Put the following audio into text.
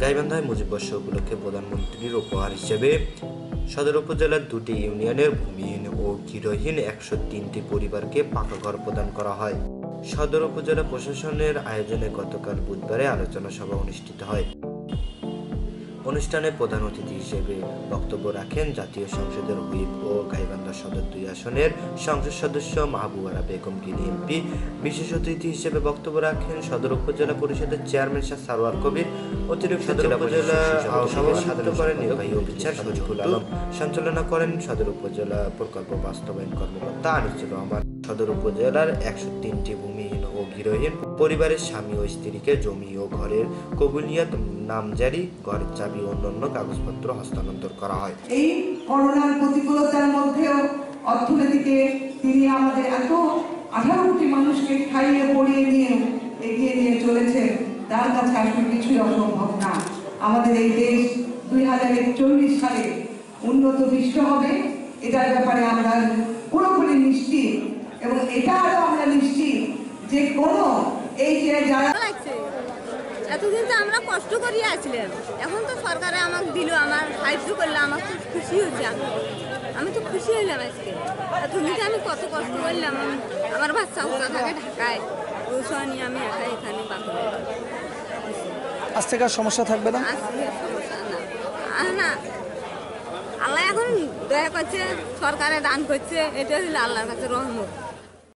গাইবান্ধায় মুজিব বর্ষ উপলক্ষে প্রধানমন্ত্রীর উপহার হিসেবে সদর উপজেলার দুটি ইউনিয়নের ভূমিহীন ও গৃহহীন একশো তিনটি পরিবারকে পাকা ঘর প্রদান করা হয়। সদর উপজেলা প্রশাসনের আয়োজনে গতকাল বুধবারে আলোচনা সভা অনুষ্ঠিত হয়। অনুষ্ঠানে প্রধান অতিথি হিসেবে বক্তব্য রাখেন জাতীয় সংসদের হুইপ ও গাইবান্ধা সদর দুই আসনের সংসদ সদস্য মাহবুবারা বেগম গিনি এমপি। বিশেষ অতিথি হিসেবে বক্তব্য রাখেন সদর উপজেলা পরিষদের চেয়ারম্যান শাহ সারোয়ার কবির। অতিরিক্ত সদর উপজেলা সভাপতিত্ব করেন নির্বাহী অফিসার সজিবুল আলম। সঞ্চালনা করেন সদর উপজেলা প্রকল্প বাস্তবায়ন কর্মকর্তা আনিসুর রহমান। সদর উপজেলার একশো তিনটি ভূমিহীন গৃহহীন পরিবারের স্বামী ও স্ত্রীকে জমি ও ঘরের কবুলিয়াত, নামজারি ঘরের চাবি অন্যান্য কাগজপত্র হস্তান্তর করা হয়। এই করোনার প্রতিকূলতার মধ্যেও অর্থনীতিকে তিনি আমাদের এত আঠারো কোটি মানুষকে খাইয়ে পড়িয়ে নিয়ে এগিয়ে নিয়ে চলেছে তার কাছে আসলে কিছুই অসম্ভব না। আমাদের এই দেশ দুই হাজার একচল্লিশ সালে উন্নত বিশ্ব হবে, এটার ব্যাপারে আমরা পুরোপুরি নিশ্চিত এবং এটা নিশ্চিত যে কোনো এই যে যারা ভালো লাগছে। এতদিন তো আমরা কষ্ট করিয়ে আসছিলাম এখন তো সরকারে আমাকে দিল আমার সাহায্য করলে আমার খুব খুশি হয়েছে আমি। আমি তো খুশি হইলাম আজকে। এতদিন তো আমি কত কষ্ট করলাম। আমি- আমার বাচ্চা উচ্চা থাকে? ঢাকায়। সব নিয়ে আমি একাই এখানে বাঁকুড়া আজ থেকে আর সমস্যা থাকবে না? সমস্যা না। আর না আল্লাহ এখন দয়া করছে সরকারে দান করছে এটা হলো আল্লাহর কাছে রহমত।